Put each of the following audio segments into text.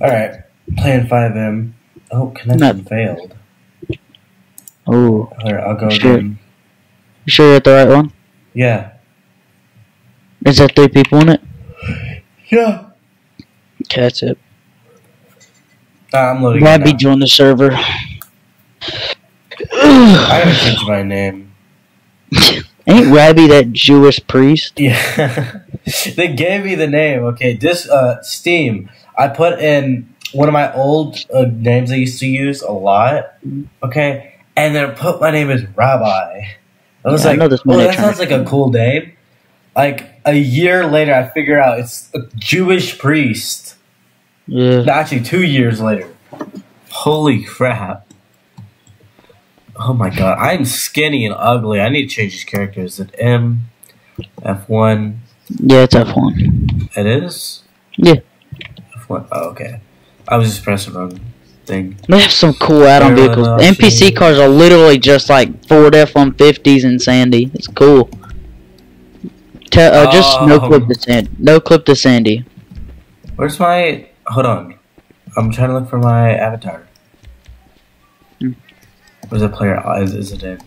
Alright, playing FiveM. Oh, connection failed. Oh, Alright, I'll go Sure. again. you sure you're at the right one? Yeah. Is there three people in it? Yeah. Okay, that's it. Ah, I'm loading. it Rabbi now. joined the server. I gotta change my name. Ain't Rabbi that Jewish priest? Yeah. they gave me the name. Okay, this uh Steam. I put in one of my old uh, names I used to use a lot. Okay, and then put my name as Rabbi. I was Yeah, I like, oh, one that sounds like a cool name. Like a year later, I figure out it's a Jewish priest. Yeah. No, Actually, two years later. Holy crap. Oh my god, I'm skinny and ugly. I need to change these characters. Is it M? F1? Yeah, it's F1. It is? Yeah. F1. Oh, okay. I was just pressing the wrong thing. They have some cool add-on vehicles. NPC cars are literally just like Ford F-150s and Sandy. It's cool. Te- uh, just no Oh. clip to Sandy. No clip to Sandy. Where's my. Hold on. I'm trying to look for my avatar. Hmm. Where's the player? Is, is it?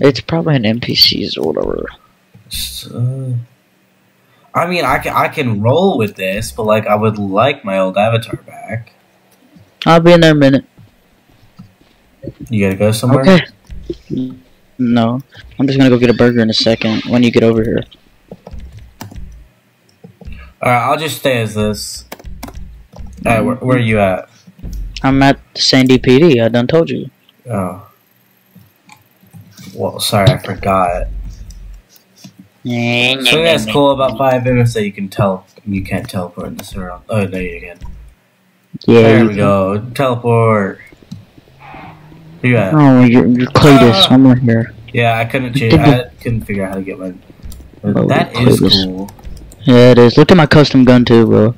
It's probably an NPCs or whatever. Uh, I mean, I can, I can roll with this, but like, I would like my old avatar back. I'll be in there a minute. You gotta go somewhere? Okay. No, I'm just gonna go get a burger in a second when you get over here. Alright, I'll just stay as this. Alright, where, where are you at? I'm at Sandy PD. I done told you. Oh. Well, sorry, I forgot. Something that's cool about 5 minutes that you can tell you can't teleport in this world. Oh, no, you can. Yeah. There you we go. Teleport. Where you at? Oh, you're, you're Cletus. Ah. I'm right here. Yeah, I couldn't change. I couldn't figure out how to get my. Oh, that is Cletus. cool. Yeah, it is. Look at my custom gun too, bro.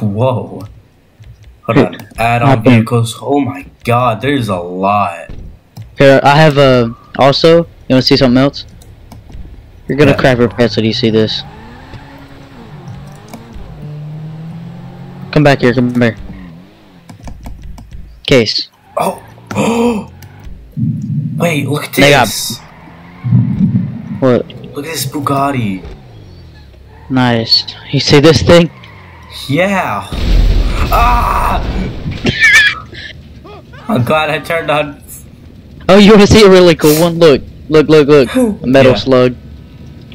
Whoa. Hold on. Add on Hop in. vehicles. Oh my god, there's a lot. Here, I have a. Also, you want to see something else? You're gonna Yeah. crap your pants when you see this. Come back here. Come here. Case. Oh. Wait, look at this. What? Look at this Bugatti. Nice. You see this thing? Yeah. Ah! oh god, I turned on. Oh, you want to see a really cool one? Look, look, look, look. A metal Yeah. slug.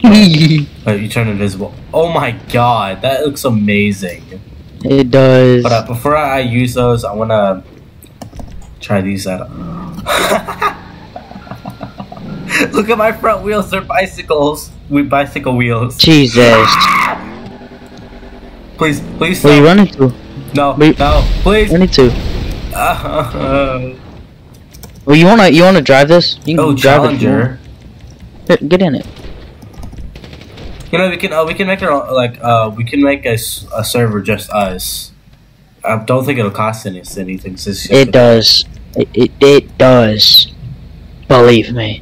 Wait, you turn invisible. Oh my god, that looks amazing. it does. But uh, before I use those, I wanna try these out. Look at my front wheels, they're bicycles with bicycle wheels. Jesus. Please, please Where you running to? No, Wait. no, please. Running to? Uh, Well, you wanna you wanna drive this? You can oh, drive it want. Challenger. Here, Get in it. You know, we can uh, we can make our own, like uh we can make a, a server just us. I don't think it'll cost any anything. Since It does. It, it, it does. Believe me.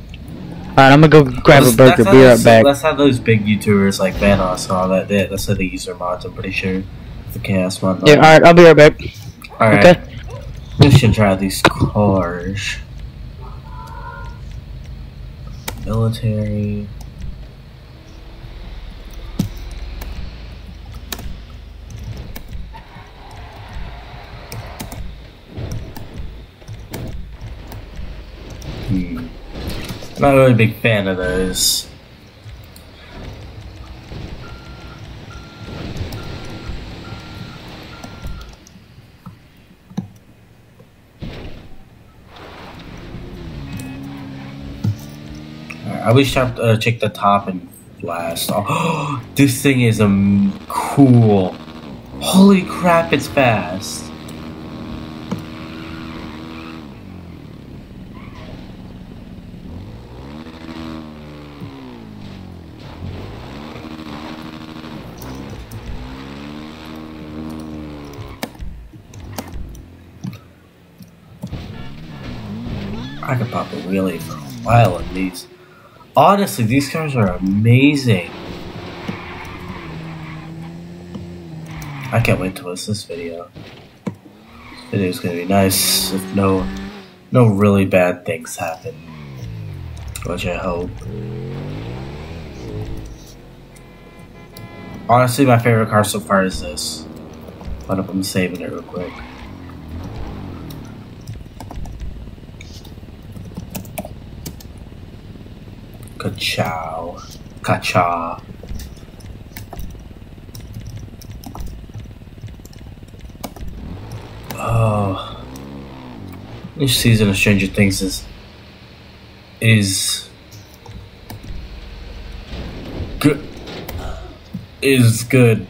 Alright, I'm gonna go grab a That's- burger. Be right those- back. That's how those big YouTubers like Vanoss and all that did. That's how they use their mods. I'm pretty sure. The chaos mod. Yeah, alright, I'll be right back. All right. Okay. We should try these cars. Military. Hmm. Not really a big fan of those. I wish I'd uh, check the top and last. Oh, this thing is um cool. Holy crap, it's fast. I could pop a wheelie for a while in these. Honestly, these cars are amazing. I can't wait to watch this video. Video's gonna be nice if no no really bad things happen. Which I hope. Honestly, my favorite car so far is this. But I'm saving it real quick. Ka-chow. Ka-cha. Oh. Each season of Stranger Things is is good is good.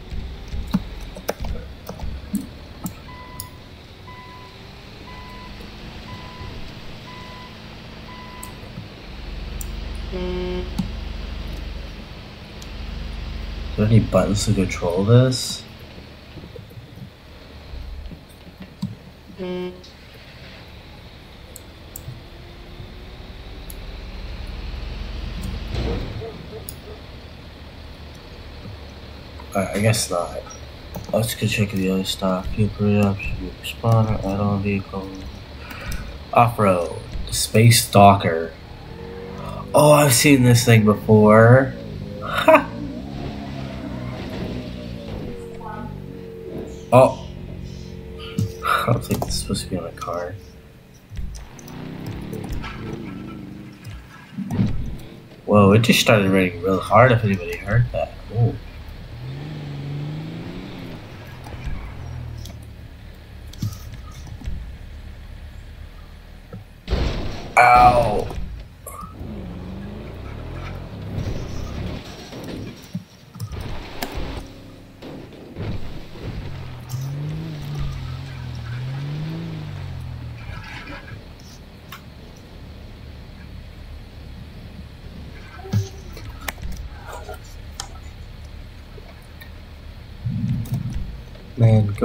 Are there any buttons to control this? I guess not. Let's go check the other stuff. Fuel production, spawner, add-on vehicle. Off-road. Space Stalker. Oh, I've seen this thing before. Oh. I don't think this is supposed to be on a car. Whoa, it just started raining real hard if anybody heard that. Ooh. Ow.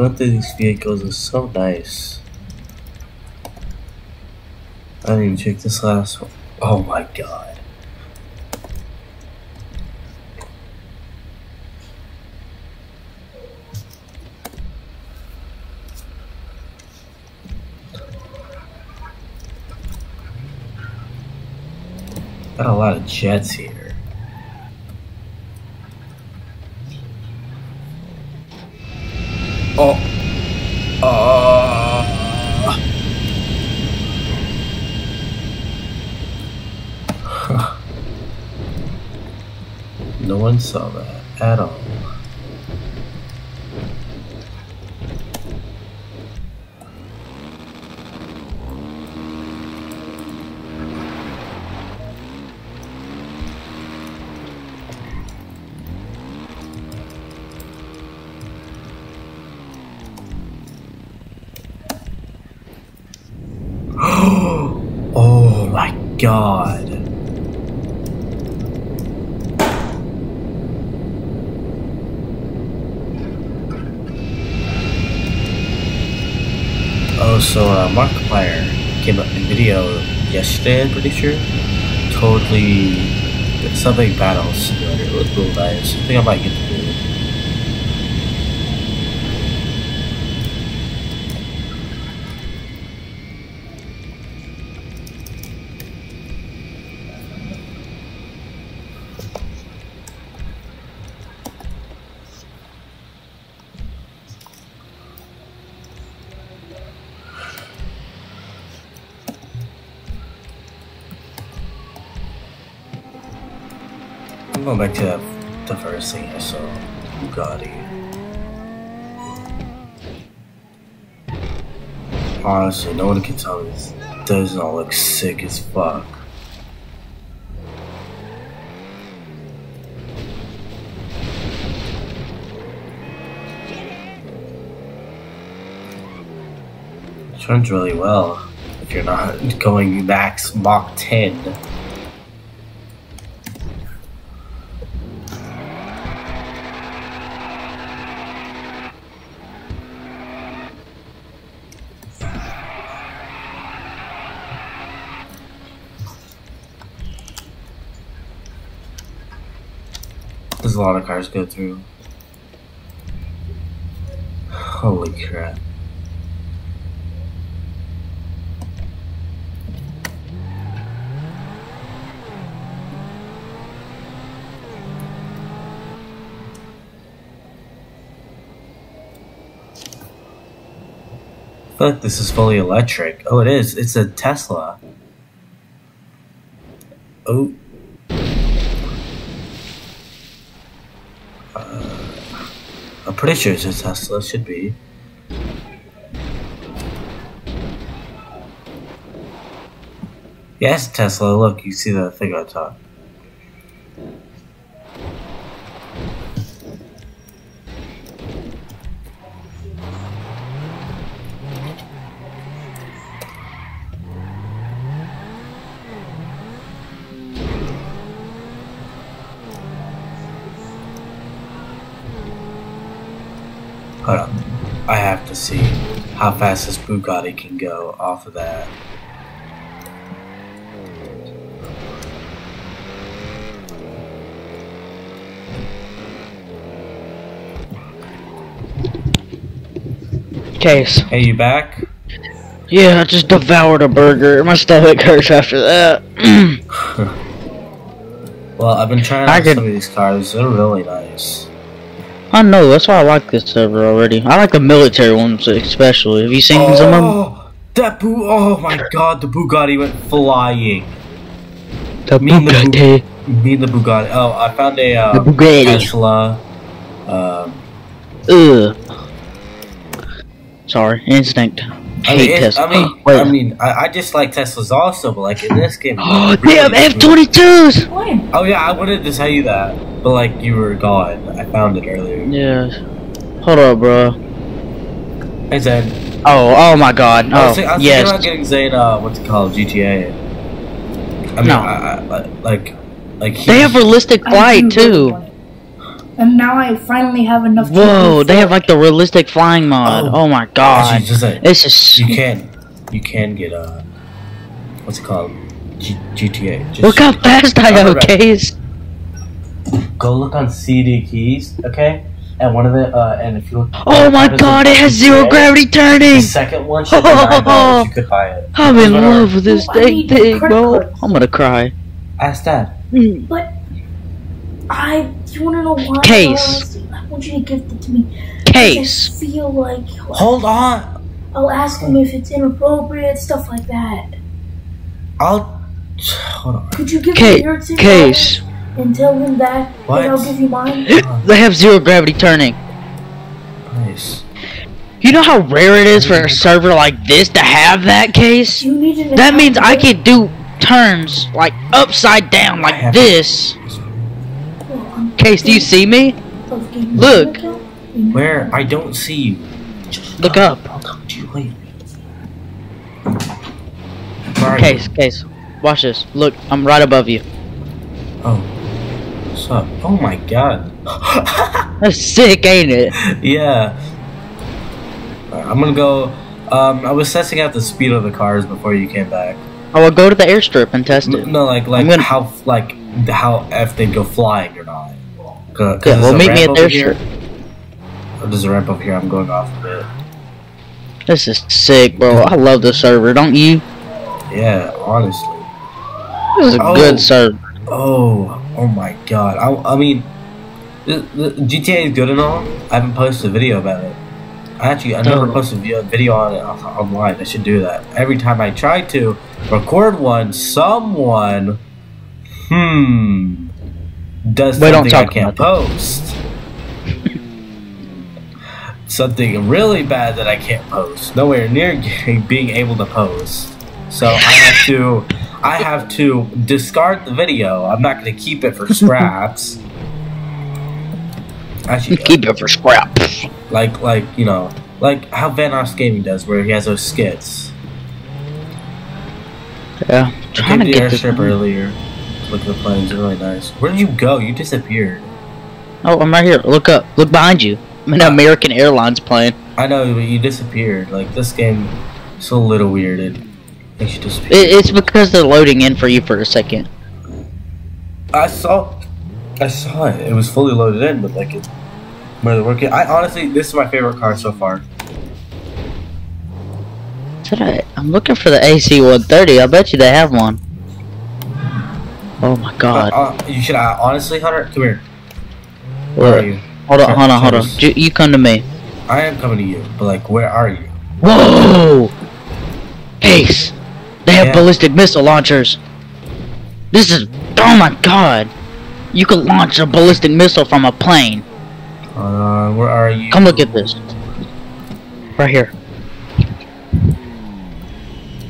Through these vehicles is so nice. I didn't even check this last one. Oh my god. Got a lot of jets here. Oh. Uh. No one saw that god. Oh, so uh, Markiplier came up in video yesterday, I'm pretty sure. Totally something battle simulator. It looked real nice. I think I might get to do Going back to the, first thing I saw. Bugatti. Honestly, no one can tell me this does not look sick as fuck. It runs really well if you're not going max Mach 10. A lot of cars go through. Holy crap. Fuck, this is fully electric. Oh, it is. It's a Tesla. Oh. Pretty sure it's a Tesla. It should be. Yes, Tesla. Look, you see the thing on top. How fast this Bugatti can go off of that. Case. Hey, you back? Yeah, I just devoured a burger. My stomach hurts after that. Well, I've been trying out could- some of these cars. They're really nice. I know, that's why I like this server already. I like the military ones especially. Have you seen some of them? Oh, that Bu- Oh my god, the Bugatti went flying. The me and the Bugatti. Me and the Bugatti. Oh, I found a The uh, Bugatti. Tesla. Um, Ugh. Sorry, instinct. I mean, it- Tesla. I mean, Wait. I mean, I, I just like Teslas also, but like in this game, Oh, really damn. F twenty twos. When? Oh yeah, I wanted to tell you that, but like you were gone. I found it earlier. Yeah. Hold up, bro. Hey Zane, Oh, oh my God. I was, Oh, think- I was yes. thinking about getting Zane. Uh, what's it called? GTA. I mean, No. I, I, like, like he- They have realistic I flight do really too. Want it. And now I finally have enough. Whoa, do they have like the realistic flying mod. Oh. Oh, my Actually, God. just like, It's just you can, you can get uh, what's it called? G- GTA. Just look how fast I I'll go, be right- Case. Go look on CD keys, okay? And one of the uh, and if you look. Oh my God, it has zero GTA, gravity turning. The second one should be nine dollars. You could buy it. I'm in love with this Oh, I thing, need thing, credit bro. I'm gonna cry. Ask that. Mm. But I, do you want to know why? Case. I want you to gift it to me. 'Cause Case. I feel like Hold on. I'll ask him if it's inappropriate, stuff like that. I'll. Hold on. Could you give Ca- me your $10 Case. and tell him that, What? and I'll give you mine? They have zero gravity turning. Nice. You know how rare it is for a server like this to have that case? Do you need an That means I can do turns like upside down like have- this. Case, do you see me? Look. Where? I don't see you. Just Look up. I'll come to you later. Where? Case, case. Watch this. Look, I'm right above you. Oh. What's up? Oh my god. That's sick, ain't it? yeah. Alright, I'm gonna go. Um, I was testing out the speed of the cars before you came back. I will go to the airstrip and test it. No, like like gonna- how like how if they go flying or not. 'Cause Yeah, there's well, a meet me at the over here. airstrip. Oh, There's a ramp up here. I'm going off of it. This is sick, bro. I love the server, don't you? Yeah, honestly. This is a Oh. good server. Oh, oh my god. I, I mean, the, the GTA is good and all. I haven't posted a video about it. I actually, I never Oh. posted a video, video on it online. I should do that. Every time I try to record one, someone, hmm, does don't something I can't about post. something really bad that I can't post. Nowhere near being able to post. So I have to, I have to discard the video. I'm not going to keep it for scraps. Actually, Keep it for scraps. like like you know, like how Vanoss Gaming does, where he has those skits. Yeah. I Trying to get this. airstrip earlier. Look at the planes; they're really nice. Where did you go? You disappeared. Oh, I'm right here. Look up. Look behind you. I'm in an American Airlines plane. I know, but you disappeared. Like this game, is a little weird. It makes you disappear. It, it's because they're loading in for you for a second. I saw, I saw it. It was fully loaded in, but like it, where they're working. I honestly, this is my favorite car so far. Did I, I'm looking for the AC-130. I bet you they have one. Oh my god. Uh, uh, you should uh, honestly, Hunter, come here. Where Where? are you? Hold on, hold on, hold on. Ju- You come to me. I am coming to you, but like, where are you? Whoa! Ace! They have Yeah. ballistic missile launchers. This is. Oh my god! You could launch a ballistic missile from a plane. Uh, where are you? Come look at this. Right here.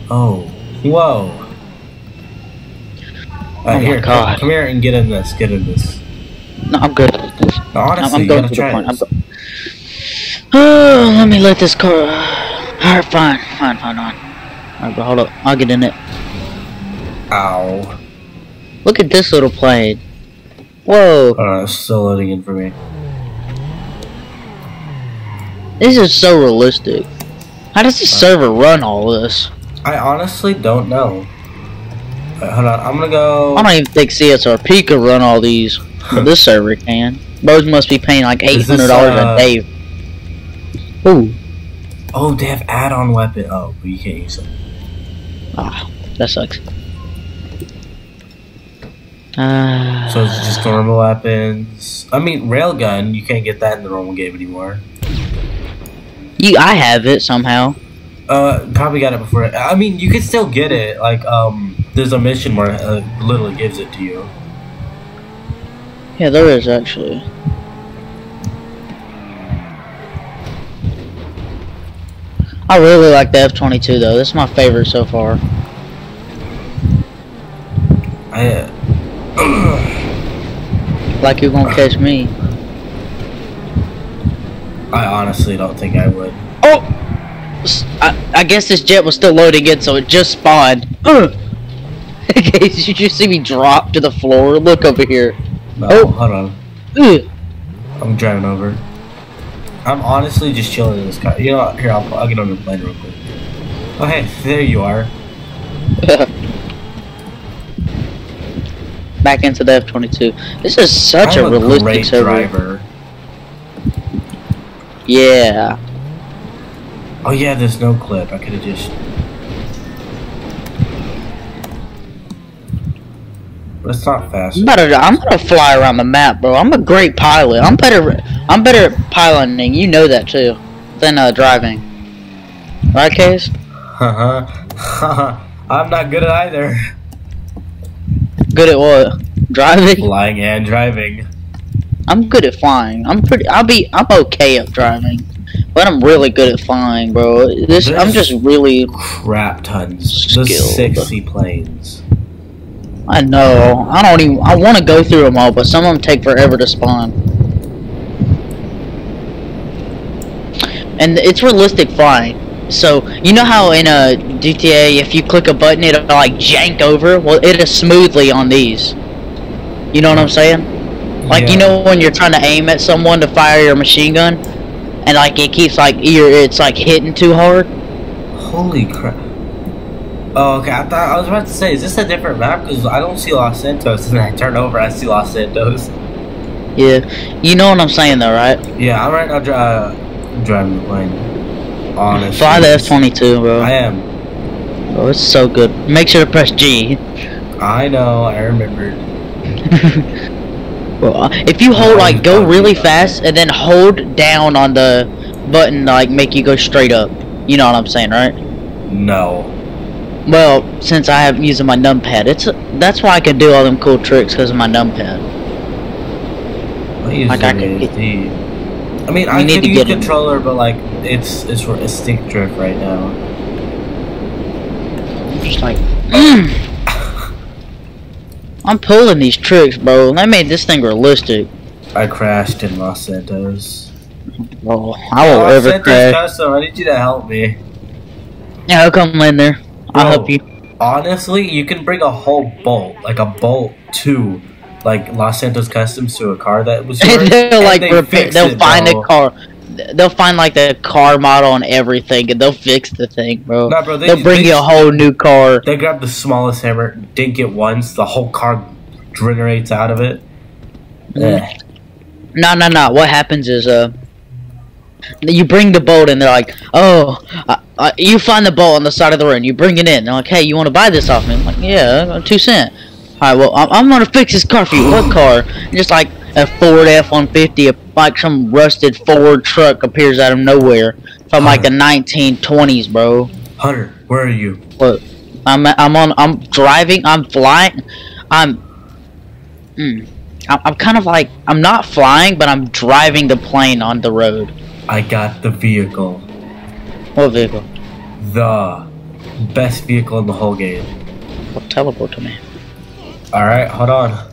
Oh, whoa. Uh, my here, God. Come, come here and get in this. Get in this. No, I'm good. No, I'm, honestly, I'm you going gotta to the try point. I'm this. oh, let me let this car. Alright, fine, fine, fine, fine. Alright, but hold up. I'll get in it. Ow. Look at this little plane. Whoa, Uh, it's still loading in for me. this is so realistic. How does the server run all this? I honestly don't know. Wait, hold on, I'm gonna go. I don't even think CSRP could run all these, but this server can. Bros must be paying like eight Is this, hundred dollars uh, a day. Ooh, Oh, they have add-on weapon. Oh, but you can't use it. ah, that sucks. Uh, So it's just normal weapons. I mean, railgun. You can't get that in the normal game anymore. you, I have it somehow. Uh, probably got it before. I mean, you can still get it. Like, um, there's a mission where uh, it literally gives it to you. Yeah, there is actually. I really like the F-22 though. This is my favorite so far. I. Like you're gonna catch me. I honestly don't think I would. Oh! I, I guess this jet was still loading in, so it just spawned. Ugh. Okay, did you just see me drop to the floor? Look over here. No, Oh. hold on. Ugh. I'm driving over. I'm honestly just chilling in this car. You know, here I'll, I'll get on the plane real quick. Oh hey, there you are. Back into the F-22. This is such I'm a a realistic driver. Yeah. Oh yeah, there's no clip. I could have just. But it's not fast. I'm better. I'm gonna fly around the map, bro. I'm a great pilot. I'm better. I'm better at piloting. You know that too, than uh, driving. Right, Case? Haha. I'm not good at either. Good at what? Driving. Flying and driving. I'm good at flying. I'm pretty. I'll be. I'm okay at driving, but I'm really good at flying, bro. This. I'm just really. Crap tons. The Skilled. 60 planes. I know. I don't even. I want to go through them all, but some of them take forever to spawn. And it's realistic flying. So you know how in uh, a GTA, if you click a button, it'll like jank over. Well, it is smoothly on these. You know what I'm saying? Like you know when you're trying to aim at someone to fire your machine gun, and like it keeps like you're, it's like hitting too hard. Holy crap. Oh, okay. I thought I was about to say, is this a different map? Because I don't see Los Santos, and I turn over, I see Los Santos. Yeah, you know what I'm saying though, right? Yeah, I'm right now dri- uh, driving the plane. Honestly, Fly the F-22, bro. I am. Oh, it's so good. Make sure to press G. I know. I remembered. well, uh, if you hold like go really fast and then hold down on the button, like make you go straight up. You know what I'm saying, right? No. Well, since I have using my numpad, it's that's why I can do all them cool tricks because of my numpad. I Like, I could get- I mean, I need could to use get controller, but like, it's it's for a stick drift right now. I'm just like, I'm pulling these tricks, bro. They made this thing realistic. I crashed in Los Santos. Oh, I will Los ever Santos crash. I need you to help me. Yeah, I'll come in there. I'll help you. Honestly, you can bring a whole bolt, like a bolt to, like Los Santos Customs to a car that was yours, And they'll like they repair, they'll it, find the car. They'll find like the car model and everything, and they'll fix the thing, bro. Nah, bro, they- they'll bring they- you a whole new car. They grab the smallest hammer, dink it once, the whole car generates out of it. No, no, no. What happens is, uh, you bring the boat and they're like, "Oh, uh, uh, you find the boat on the side of the road, and you bring it in." They're like, "Hey, you want to buy this off me?" I'm like, "Yeah, two cent. All right, well, I'm, I'm gonna fix this car for you. what car? And just like, a Ford F-150, like some rusted Ford truck appears out of nowhere from like the 1920s, bro. Hunter, where are you? What? I'm I'm on. I'm driving. I'm flying. I'm. Mm, I'm, I'm kind of like I'm not flying, but I'm driving the plane on the road. I got the vehicle. What vehicle? The best vehicle in the whole game. Well, teleport to me. Alright, hold on.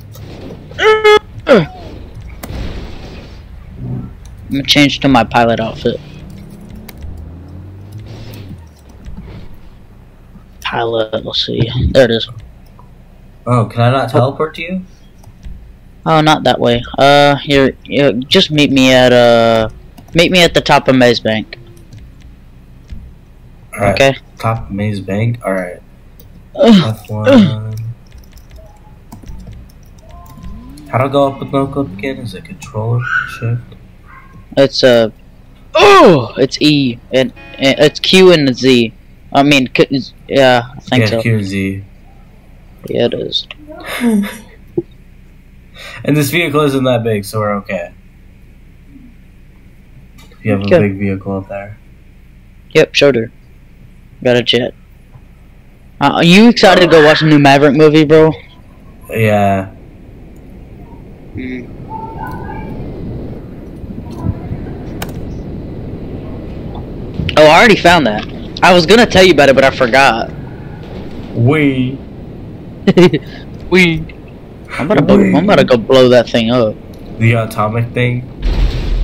I'm gonna change to my pilot outfit. Pilot. Let's see. There it is. Oh, can I not teleport to you? Oh, not that way. Uh, here, here, just meet me at uh, meet me at the top of Maze Bank. Alright. Okay. Top of Maze Bank. Alright. Ugh. F1. How do I go up with no clip again? Is it controller shift? It's uh, oh, it's E and, and it's Q and Z. I mean, c- yeah, I think yeah, so. Q and Z. Yeah, it is. And this vehicle isn't that big, so we're okay. You have Okay. a big vehicle up there. Yep, showed her. Got a jet. Uh, are you excited to go watch the new Maverick movie, bro? Yeah. Oh, I already found that. I was gonna tell you about it, but I forgot. We. we. I'm gonna, blow, I'm gonna go blow that thing up. The atomic thing.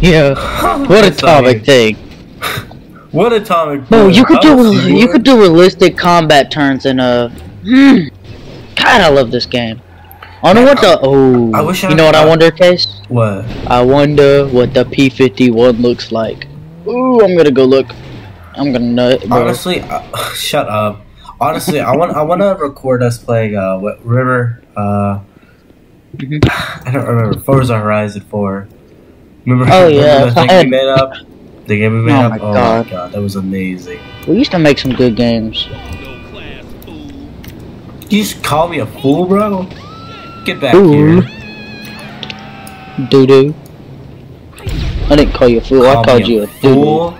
Yeah. What a That's topic thing. What atomic? Bro, bomb? you could do you could do realistic combat turns in a. Hmm. God, I love this game. I don't know what the oh. I wish I you know what I wonder, Case? What? I wonder what the P51 looks like. Ooh, I'm gonna go look. I'm gonna nut, bro. Honestly, uh, shut up. Honestly, I want I want to record us playing uh what River uh Mhm. I don't remember Forza Horizon Four. Remember? Oh, remember yeah, the thing we made up. The game we made Oh up. my oh God. my god, that was amazing. We used to make some good games. You just call me a fool, bro? Get back Fool. here. Doo doo. I didn't call you a fool. Call I called you a doo doo. fool.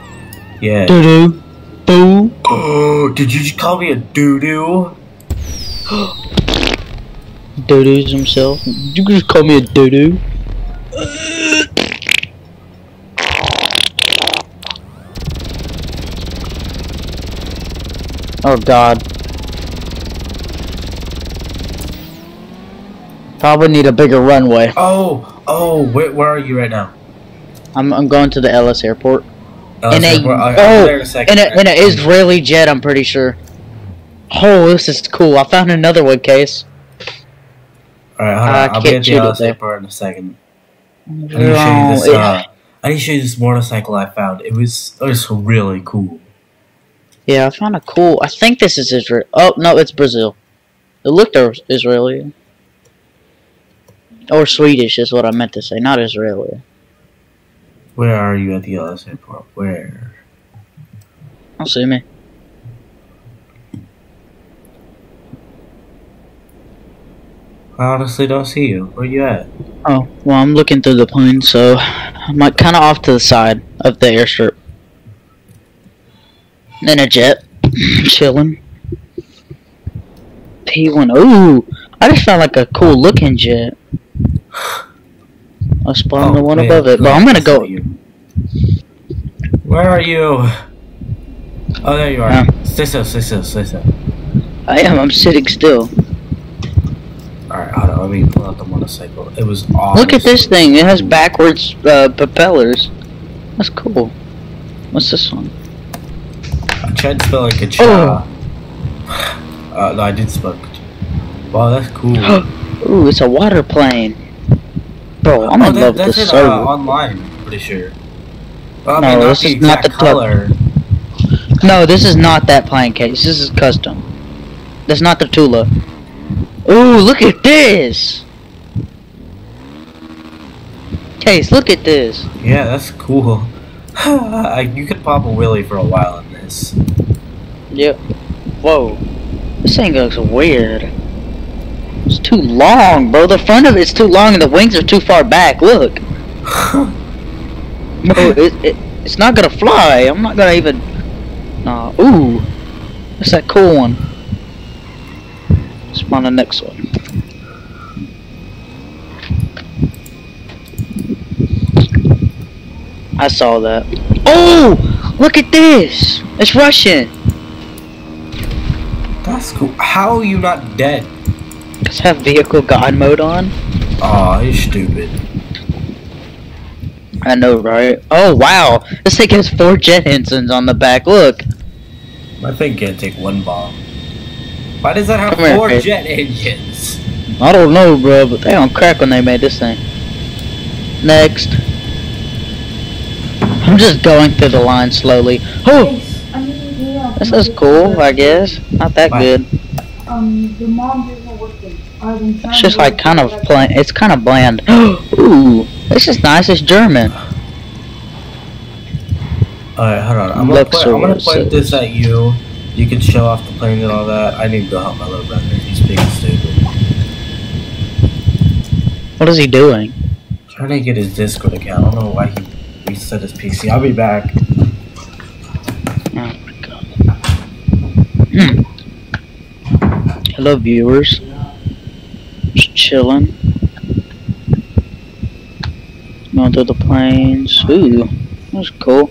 Yeah. Doo doo. Fool. Oh, did you just call me a doo doo? Doo doo's himself. You just call me a doo doo. Oh god. Probably need a bigger runway. Oh, oh, where, where are you right now? I'm, I'm going to the Ellis airport. Uh, In so a, we're- I'll- I'll be oh, in a second. in a, in an Israeli jet, I'm pretty sure. Oh, this is cool. I found another one case. Alright, hold on. I'll be at the Ellis airport in a second. I need to show you this. Oh, Uh, I need to show you this motorcycle I found. It was it was really cool. Yeah, I found a cool. I think this is Israel. Oh no, it's Brazil. It looked Is- Israeli or Swedish is what I meant to say, not Israeli. Where are you at the Ellis airport? Where? I'll see me. I honestly don't see you. Where you at? Oh well, I'm looking through the plane, so I'm like kind of off to the side of the airstrip. In a jet, chilling. P1. Ooh, I just found like a cool looking jet. I spawned the one man, above it, but I'm gonna go. you. Where are you? Oh, there you are. Stay still, stay still, stay still. I am. I'm sitting still. Alright, hold on. Let me pull out the motorcycle. It was awesome. Look at this thing. It has backwards uh, propellers. That's cool. What's this one? I tried to spell like a Oh. Uh, no, I did spell Kacha. Wow, that's cool. Ooh, it's a water plane. Bro, I'm oh, in that, love with this server. uh, online, pretty sure. Well, I No, mean, this is not the color. No, this is not that plane case. This is custom. That's not the Tula. Ooh, look at this! Case, look at this. Yeah, that's cool. You could pop a wheelie for a while this. Yep. Whoa. This thing looks weird. It's too long, bro. The front of it's too long and the wings are too far back. Look. Bro, it, it, it's not gonna fly. I'm not gonna even. Nah. Ooh. That's that cool one. Spawn the next one. I saw that. Oh! Look at this! It's Russian! That's cool. How are you not dead? Does it have vehicle god mode on? Aw, you're stupid. I know, right? Oh, wow! This thing has four jet engines on the back. Look! My thing can't take one bomb. Why does that have Come four kid. jet engines? I don't know, bro, but they don't crack when they made this thing. Next. I'm just going through the line slowly. Oh! Yes, I mean, yeah. This is cool, I guess. Not that Bye. good. Um, the mom isn't working. I've been trying It's just like kind of but- plain. It's kind of bland. Ooh, this is nice. It's German. Alright, hold on. I'm gonna, point, I'm gonna point this at you. You can show off the plane and all that. I need to go help my little brother. He's being stupid. What is he doing? Trying to get his Discord account. I don't know why he reset his PC. I'll be back. Oh my god. Hmm. Hello, viewers. Just chilling. Going through the plains. Ooh, that's cool.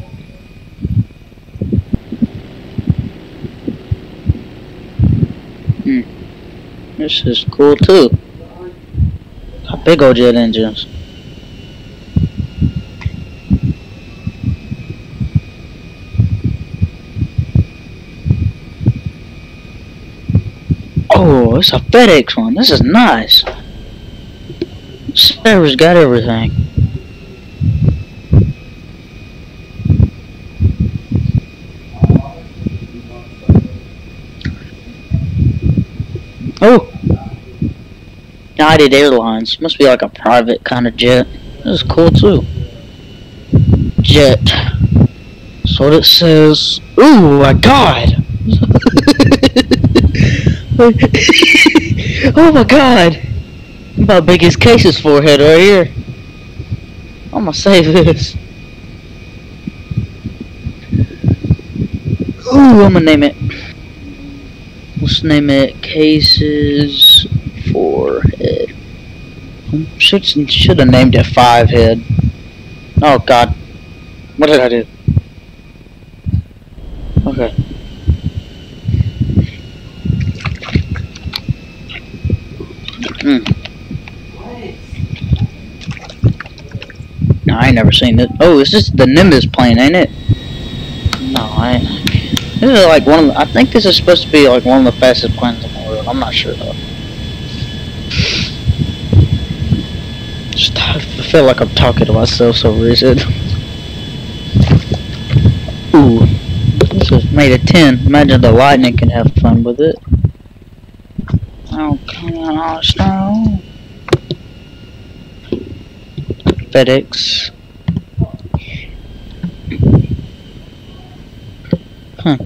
Hmm. This is cool too. Got big old jet engines. It's a FedEx one. This is nice. Sarah's got everything. Oh! United Airlines. Must be like a private kind of jet. This is cool too. Jet. That's what it says. Ooh, my god! oh my god! My biggest as Case's forehead right here. I'm gonna save this. Ooh, I'm gonna name it. Let's name it Case's forehead. Should should have named it Five Head. Oh God, what did I do? Okay. Hmm. No, I ain't never seen it. Oh, it's just the Nimbus plane, ain't it? No, I. This is like one of the, I think this is supposed to be like one of the fastest planes in the world. I'm not sure though. Just, I feel like I'm talking to myself so rigid. Ooh. This is made of 10. Imagine the lightning can have fun with it. Okay, I'll start. FedEx. Huh.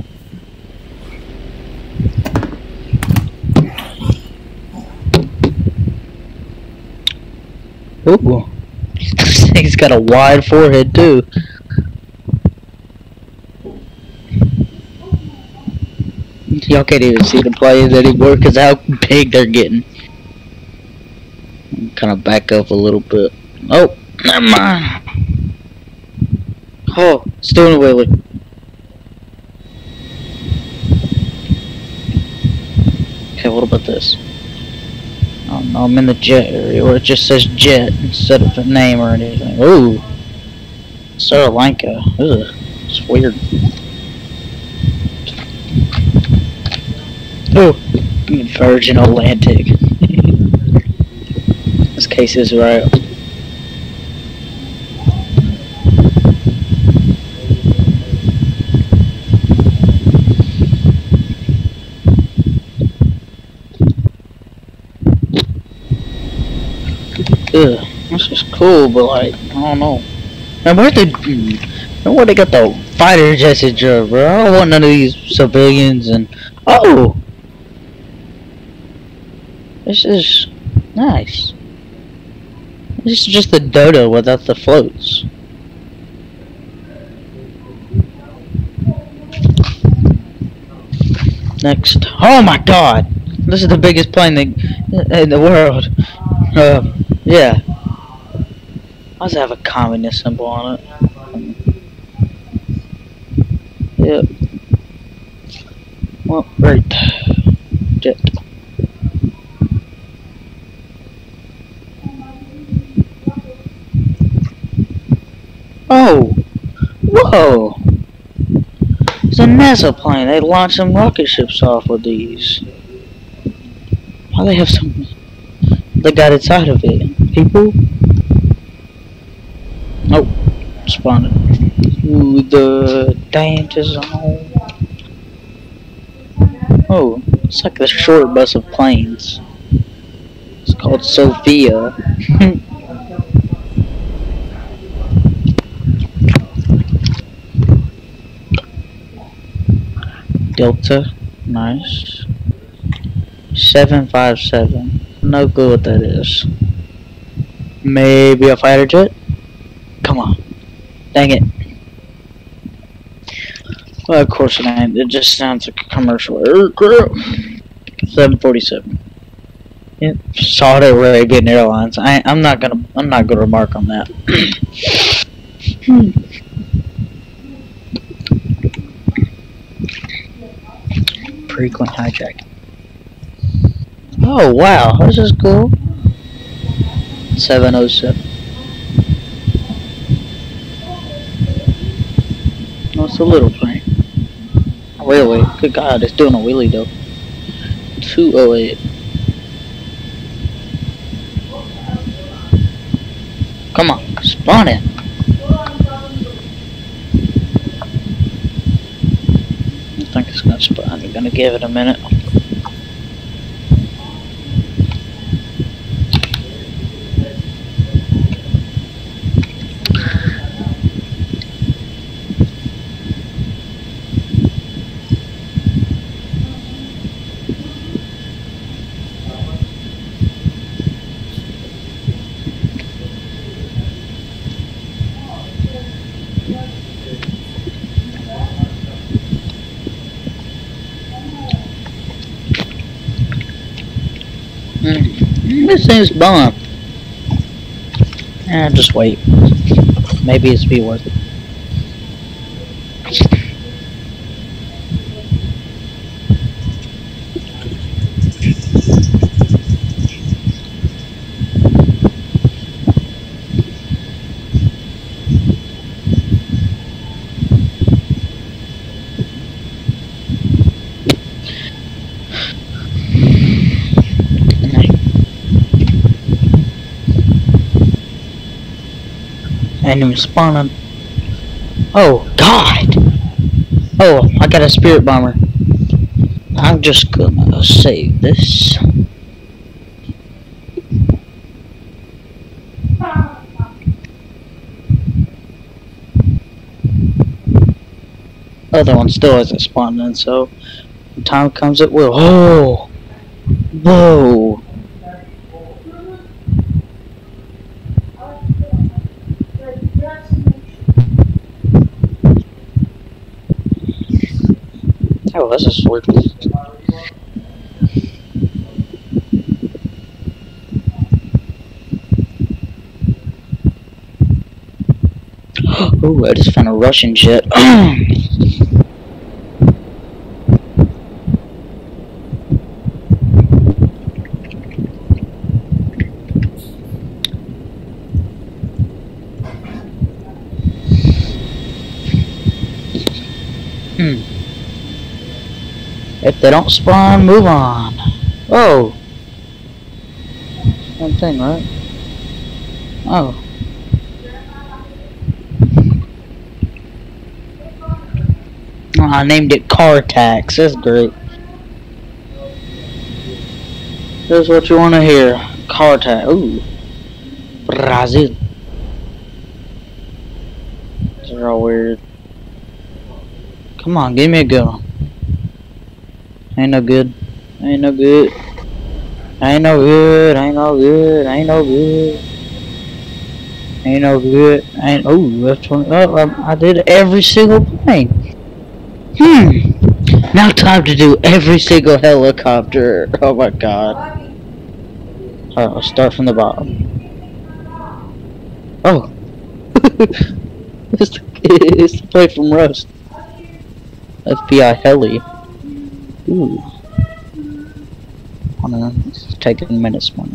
Ooh. Thing's got a wide forehead too. Y'all can't even see the planes anymore because how big they're getting. Kind of back up a little bit. Oh, never mind. Oh, a wheelie. Okay, what about this? Oh no, I'm in the jet area where it just says jet instead of a name or anything. Ooh, Sri Lanka. Ugh, it's weird. Oh, Virgin Atlantic. this case is right. Ugh, this is cool, but like, I don't know. And where's the, and where they got the fighter jets in Europe, bro? I don't want none of these civilians and, oh! This is Nice. This is just the dodo without the floats. Next. Oh my god! This is the biggest plane in the world. Uh, yeah. I does have a communist symbol on it? Yep. Well, right. Jet. Oh! Whoa! It's a NASA plane. They launch some rocket ships off with these. Why they have some... They got inside of it. People? Oh. Spawned. Ooh, the danger zone. Oh, it's like the short bus of planes. It's called Sophia. Delta, nice. 757, no clue what that is. Maybe a fighter jet? Come on. Dang it. Well, of course it ain't. It just sounds like a commercial aircraft. 747. Yep. Saudi Arabian Airlines. I, I'm not gonna. I'm not gonna remark on that. Frequent hijacking. Oh wow, this is cool. 707. Oh, it's a little plane. Really? Good God, it's doing a wheelie though. 208. Come on, spawn it. I think it's gonna spawn. I'm gonna give it a minute. Mm, This thing's bomb. Eh, just wait. Maybe it's be worth it. Enemy spawning. Oh, God! Oh, I got a spirit bomber. I'm just gonna save this. Other one still hasn't spawned in, so when time comes it will. Oh! Whoa! Oh, Oh, I just found a Russian jet. hmm. If they don't spawn, move on. Oh. Same thing, right? Oh. Oh, I named it Car Tax. That's great. Here's what you want to hear. Car Tax. Ooh. Brazil. These are all weird. Come on, give me a good one. Ain't no good. Ain't no good. Ain't no good, ain't no good, ain't no good. Ain't no good, ain't, oh, that's 20, oh, I, I did every single plane. Hmm. Now time to do every single helicopter. Oh my god. Alright, I'll start from the bottom. Oh. it's, the, it's the play from Rust. FBI heli. Ooh. Hold on, it's taking minutes more.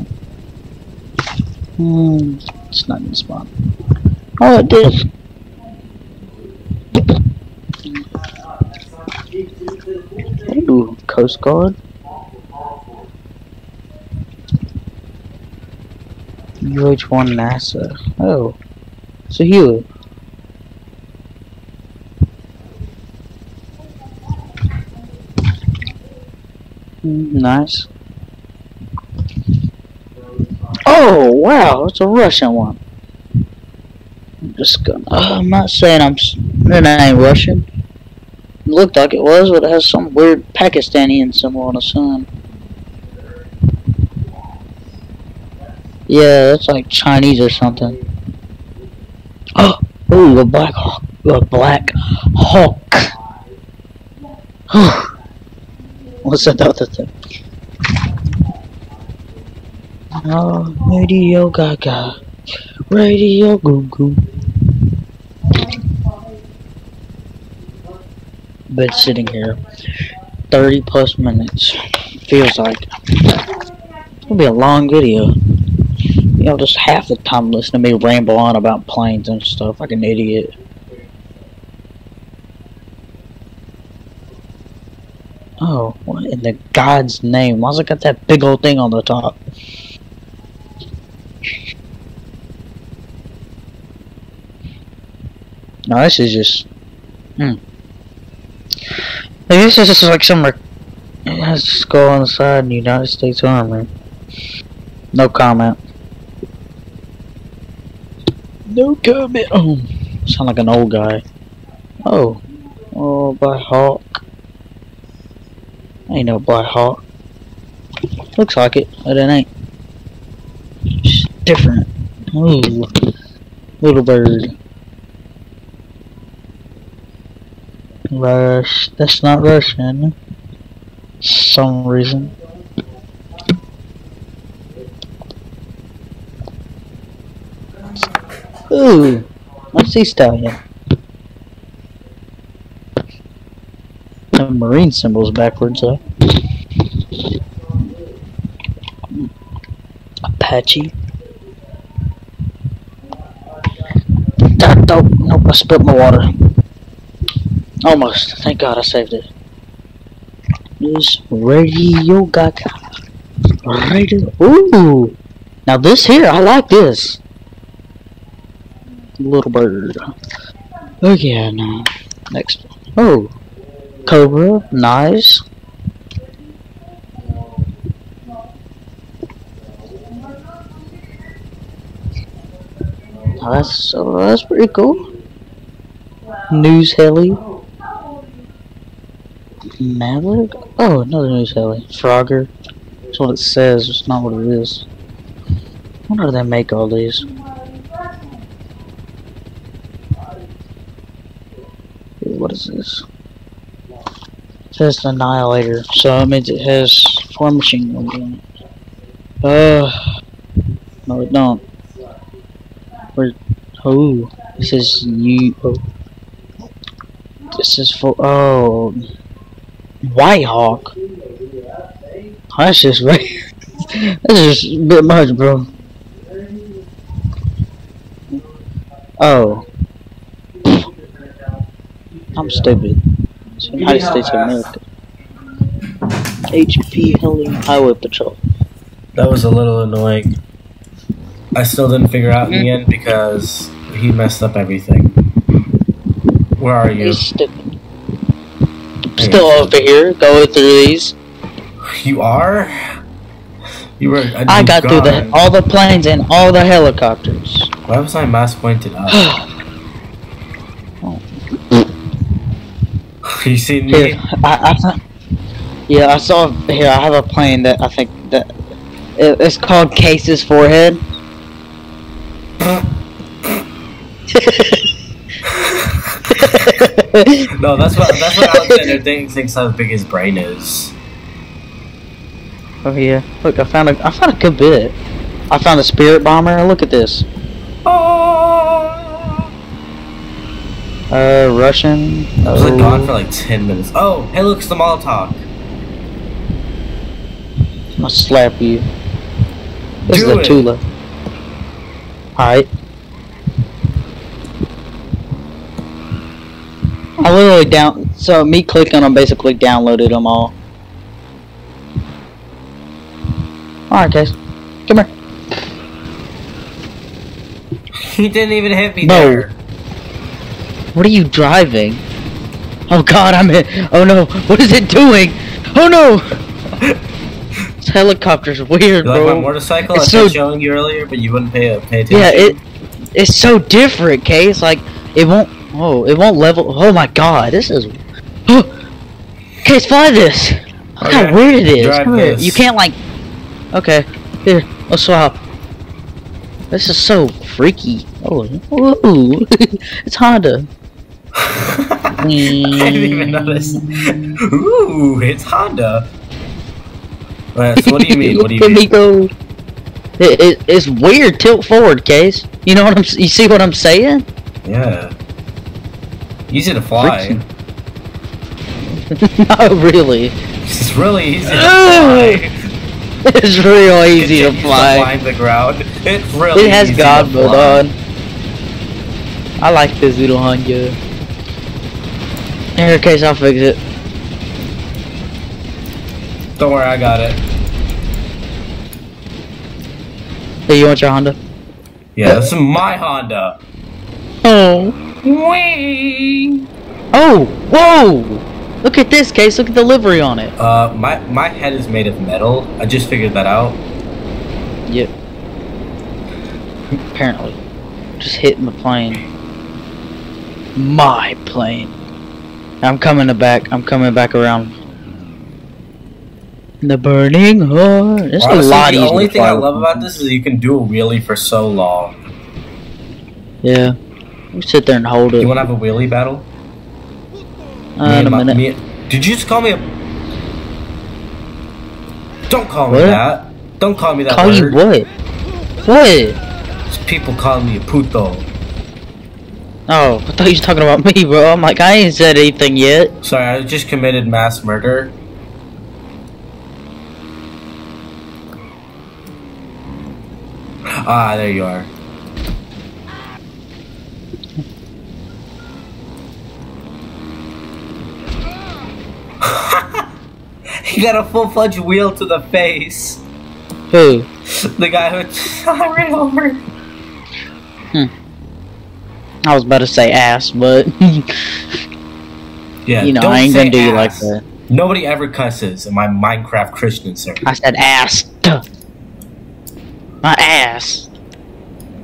Hmm, it's not gonna spawn. Oh, it. Ooh, Coast Guard. UH-1 NASA. Oh, so you. Mm, Nice. Oh wow, it's a Russian one. I'm just gonna. Uh, I'm not saying I'm. It ain't Russian. It looked like it was, but it has some weird Pakistani symbol on the sun. Yeah, that's like Chinese or something. Oh, ooh, a black hawk. A black hawk. What's that other thing? Oh, radio gaga. Radio goo goo. Been sitting here 30 plus minutes. Feels like. Gonna be a long video. You know, just half the time listening to me ramble on about planes and stuff like an idiot. Oh, what in the God's name? Why's it got that big old thing on the top? No, this is just. Hmm. I guess this is just like some. has a skull on the side, United States Army. No comment. No comment. Oh, sound like an old guy. Oh, oh, by Hawk. Ain't no Black Hawk. Looks like it, but it ain't. It's different. Ooh, little bird. Rush. That's not Russian. Some reason. Ooh, what's he stallion? The marine symbol's backwards though. Apache. Ah, Nope, I spilled my water. Almost. Thank God I saved it. This Radio Gaga. Radio. Ooh! Now this here, I like this. Little bird. Now. Next. Oh. Cobra. Nice. Oh, that's so that's pretty cool. News heli. Maverick? Oh, another news heli. Frogger. That's what it says, it's not what it is. When do they make all these? What is this? It says Annihilator, so it means it has four machine guns on it. Uh, no it don't. Where, oh, this is you, oh. This is for, oh, White Hawk. That's just way. That's just a bit much, bro. Oh. I'm stupid. It's the United States of America. HP Heli Highway Patrol. That was a little annoying. I still didn't figure out in the mm. end because he messed up everything. Where are you? He's stupid. Still over here, going through these. You are? You were. I you've got through the, all the planes and all the helicopters. Why was my mouse pointed up? you seen me? Here, I, I yeah, I saw here. I have a plane that I think that It, it's called Case's forehead. No, that's what that's what Alexander thinks, thinks how big his brain is. Oh yeah, look, I found a I found a good bit. I found a spirit bomber. Look at this. Uh, Russian. I was like gone Oh, for like ten minutes. Oh, hey, look, it's the Molotov. I'm gonna slap you. This Do is the. Tula. Alright. I literally down. So me clicking on basically downloaded them all. Alright, guys, come here. He didn't even hit me No. there. What are you driving? Oh God, I'm in. Oh no, what is it doing? Oh no! this helicopter's weird, You like my motorcycle? It's I so- showing you earlier, but you wouldn't pay uh, pay attention. Yeah, it it's so different, Case. Like it won't. Oh, it won't level. Oh my God, this is. Oh, Case, fly this. Look Okay, how weird it is. Come here. You can't like. Okay, here. Let's swap. This is so freaky. Oh, ooh, it's Honda. I didn't even notice. Ooh, it's Honda. Alright, so what do you mean? What do you Look at me mean? go. It, it, it's weird. Tilt forward, Case. You know what I'm? You see what I'm saying? Yeah. Easy to fly. Not really. It's really easy to fly. It's real easy to fly. the ground. It's really It has God mode on. I like this little Honda. In your case, I'll fix it. Don't worry, I got it. Hey, you want your Honda? Yeah, this is my Honda. Oh. Whee! Oh! Whoa! Look at this case. Look at the livery on it. Uh, my my head is made of metal. I just figured that out. Yep. Apparently. Just hitting the plane. My plane. I'm coming back. I'm coming back around. The burning heart. It's Honestly, a lot the easier. only to thing I love about this is you can do a wheelie for so long. Yeah. We sit there and hold it. You want to have a wheelie battle? uh, in a my- minute. me- did you just call me a? Don't call me that. Don't call me that Call you word. what? What? It's people call me a puto. Oh, I thought you was talking about me, bro. I'm like, I ain't said anything yet. Sorry, I just committed mass murder. Ah, there you are. he got a full fledged wheel to the face. Who? The guy who I ran over. I was about to say ass, but Yeah, you know, I ain't gonna do you like that. Nobody ever cusses in my Minecraft Christian server. I said ass. My ass.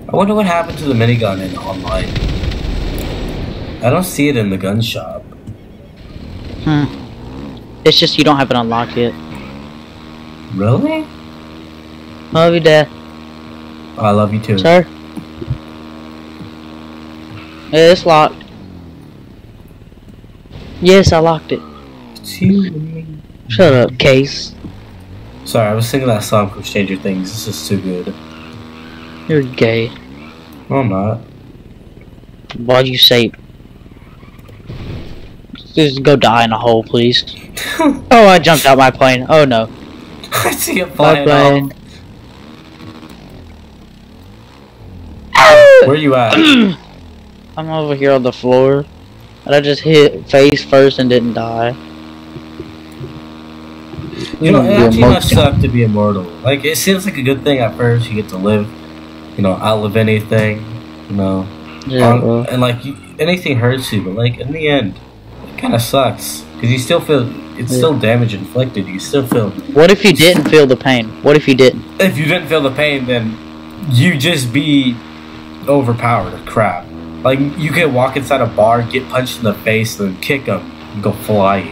I wonder what happened to the minigun in online. I don't see it in the gun shop. Hmm. It's just you don't have it unlocked yet. Really? Love you, Dad. I love you too. Sir? Yeah, it's locked. Yes, I locked it. Shut up, case. Sorry, I was singing that song from Stranger Things. This is too good. You're gay. No, I'm not. Why'd you say? Just go die in a hole, please. oh, I jumped out my plane. Oh no. I see a My flying plane. off. Oh. Ah! Where you at? I'm over here on the floor. And I just hit face first and didn't die. You know, it You're actually must immortal. suck to be immortal. Like, it seems like a good thing at first. You get to live, you know, outlive anything, you know. Yeah, Um, bro. and, like, you, anything hurts you, but, like, in the end, it kind of sucks. Because you still feel, it's Yeah. still damage inflicted. You still feel, What if you didn't feel the pain? What if you didn't? if you didn't feel the pain, then you just be overpowered or crap. Like, you could walk inside a bar, get punched in the face, then kick them, and go flying.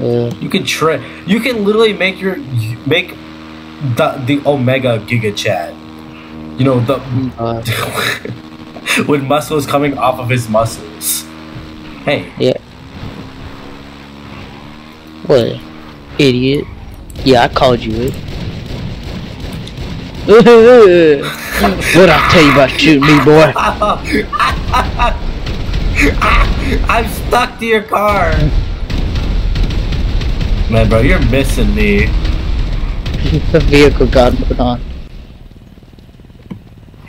Uh, You can tra- You can literally make your make the the Omega Giga Chad. You know the Uh, when muscles coming off of his muscles. Hey, Yeah. what? Idiot. Yeah, I called you it. what I tell you about shooting me, boy? I'm stuck to your car. Man, bro, you're missing me. the vehicle got put on.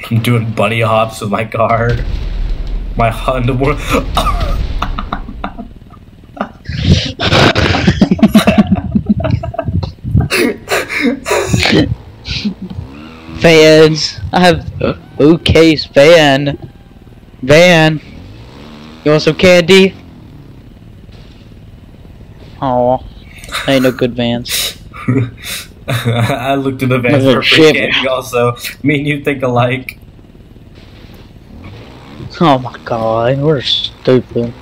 I'm doing bunny hops with my car. My Honda. Fans, I have okay van. Van, you want some candy? Oh, ain't no good vans. I looked in the van for free candy. Also, me and you think alike. Oh my god, we're stupid.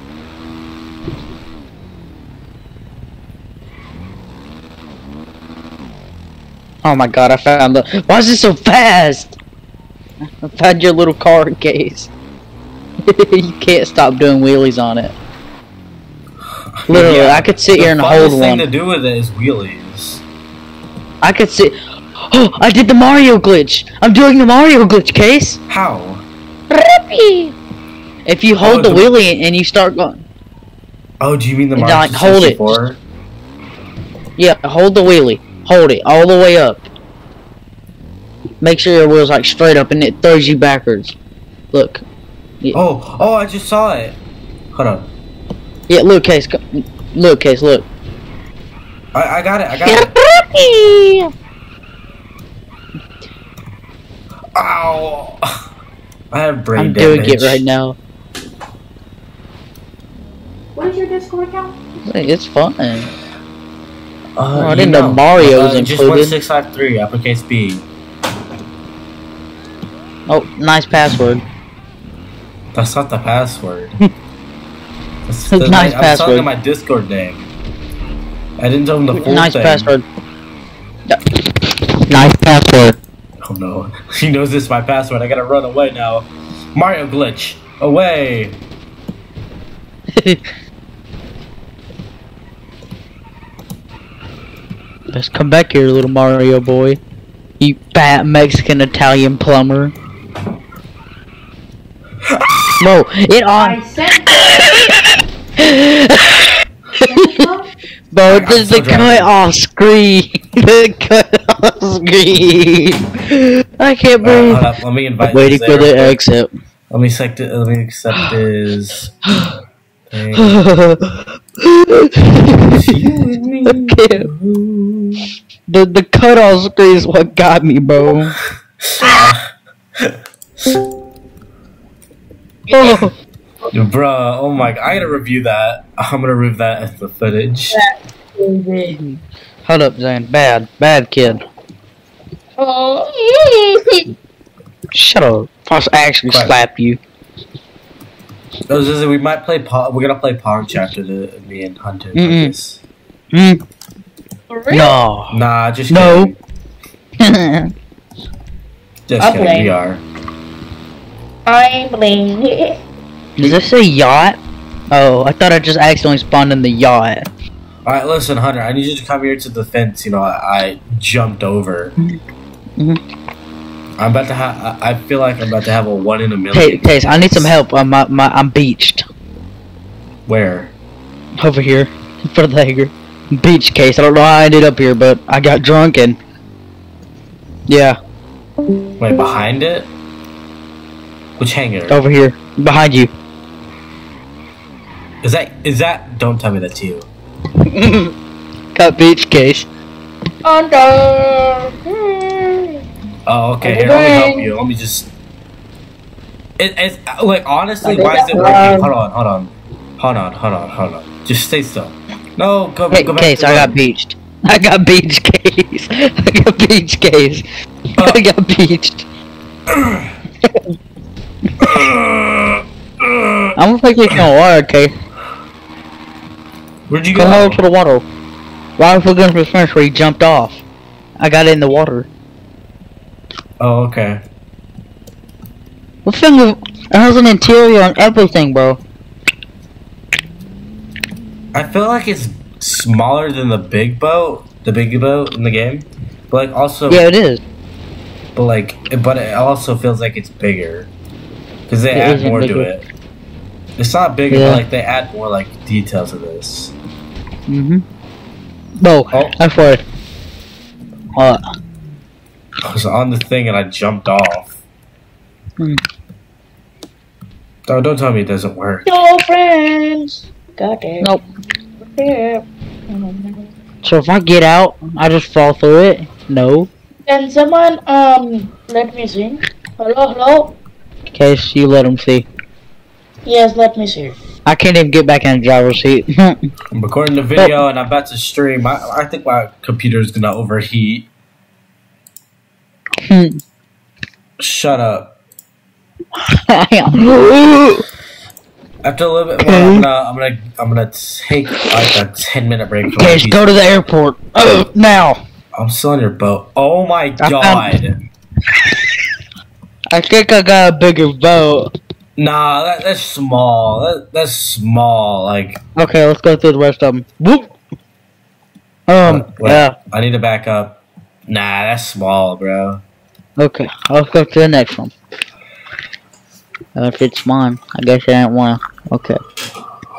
Oh my god, I found the. Why is it so fast? I found your little car case. you can't stop doing wheelies on it. Literally, Yeah, I could sit here and funnest hold thing one. to do with it is wheelies. I could sit. Oh, I did the Mario glitch. I'm doing the Mario glitch case. How? If you oh, hold Oh, the the- wheelie and you start going, Oh, do you mean the And, Mario like, hold it. 64? yeah, hold the wheelie, hold it all the way up. Make sure your wheel's like straight up and it throws you backwards. Look, Oh, oh, I just saw it. Hold on. yeah, look, case, look, case, look. I, I got it. I got it. Ow! I have brain I'm damage. doing it right now. What is your Discord account? Hey, It's fun. Uh, Oh, I you didn't know Mario's uh, Just included. one six five three. Uppercase B. Oh, nice password. That's not the password. That's the, Nice I'm telling password. them my Discord name. I didn't tell them the full Nice thing. password. Nice password. Oh no, he knows this is my password. I gotta run away now. Mario glitch away. Just come back here, little Mario boy. You fat Mexican Italian plumber. no, it I on. sent Bro, I'm this is the cut off screen. the cut off screen. I can't Uh, breathe. hold up, let me invite. Waiting for the exit. Let me accept it. Let me accept his. thing. I. The the cut off screen is what got me, bro. Oh. Bruh, oh my god, I gotta review that. I'm gonna review that as the footage. Hold up, Zane. Bad, bad kid. Oh. Shut up. I'll actually Quiet. slap you. Oh, Zizi, we might play. Po- we're gonna play Pong after the me and Hunter. this. Mm. No. Nah, just No. kidding. Just I'll kidding. play. We are. I'm playing it. Does this say yacht? Oh, I thought I just accidentally spawned in the yacht. All right, listen, Hunter. I need you to come here to the fence. You know, I, I jumped over. Mhm. I'm about to have. I I feel like I'm about to have a one in a Hey, million. Case, I need some help. I'm, my, my, I'm beached. Where? Over here. For the hanger. Beach case. I don't know how I ended up here, but I got drunk and. Yeah, Wait, behind it? Which hangar? over here. Behind you. Is that? Is that? Don't tell me that's you. Got beach case. Hmm. Oh, okay. Here, let me help you. Let me just. It, it's like honestly, why is it working? Hold on, hold on, hold on, hold on, hold on. Just stay still. No, go, Hey, go back. case, to I got beached. I got beached, case. I got beached, case. I got beached. I'm gonna take you in the water, okay? Where'd you Come over go? to the water. Right up against the fence where he jumped off. I got in the water. Oh, okay. What thing? of- It has an interior and everything, bro. I feel like it's smaller than the big boat, the big boat in the game, but like also, Yeah, it is. but like, but it also feels like it's bigger because they It add isn't more to it. It's not bigger, Yeah. but like they add more like details to this. Mm-hmm. No, Oh. I for What? I was on the thing and I jumped off. Hmm. Oh, don't tell me it doesn't work. No friends. Got it. Nope. Yeah. So if I get out, I just fall through it. No. Can someone um let me see? Hello, hello. Okay, so you let him see. Yes, let me see. I can't even get back in the driver's seat. I'm recording the video and I'm about to stream. I, I think my computer's gonna overheat. Shut up. After a little bit more, I'm gonna, I'm gonna, I'm gonna take like a ten minute break. Guys, go to the airport oh, now. I'm still on your boat. Oh my found- god. I think I got a bigger boat. Nah, that, that's small. That, that's small. Like, Okay, let's go through the rest of them. Whoop. Um, yeah. I need to back up. Nah, that's small, bro. Okay, let's go to the next one. If it's mine, I guess I didn't want to. Okay.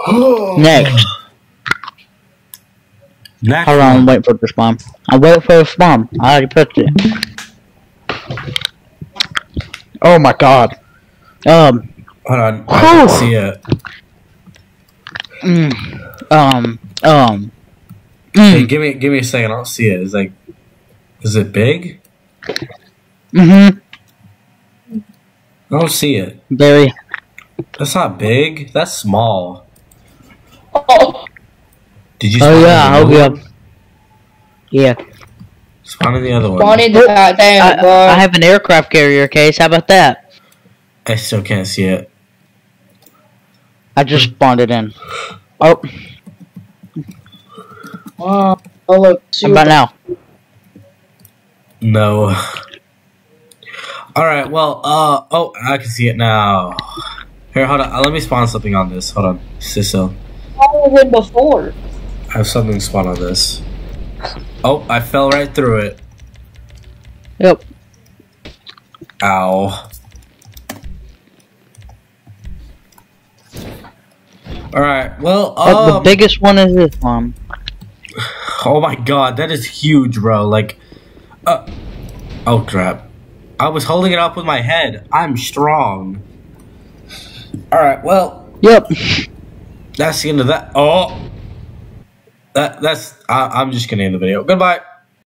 Next. Next Hold on, I'm waiting for it to spawn. I'm waiting for it to spawn. I already pressed it. Oh my god. Um, Hold on. I can see it. mm, um, um. Hey, Mm, give me, give me a second. I don't see it. It's like, is it big? Mm-hmm. I don't see it. Very. That's not big. That's small. Oh, Did you? Oh yeah, in I'll be up. Yeah. Spawn in the other one. Bonnie the goddamn I, boy. I have an aircraft carrier case. How about that? I still can't see it. I just spawned it in. Oh, Wow. Oh look. how about now? No. All right. Well. Uh. Oh, I can see it now. Here, hold on. Uh, let me spawn something on this. Hold on, Sissel. How was it before? I have something spawn on this. Oh, I fell right through it. Yep. Ow. All right. Well. But the Um, biggest one is this one. Oh my god, that is huge, bro. Like, uh, oh crap. I was holding it up with my head. I'm strong. Alright, well, Yep. that's the end of that. Oh! That, that's, I, I'm just gonna end the video. Goodbye.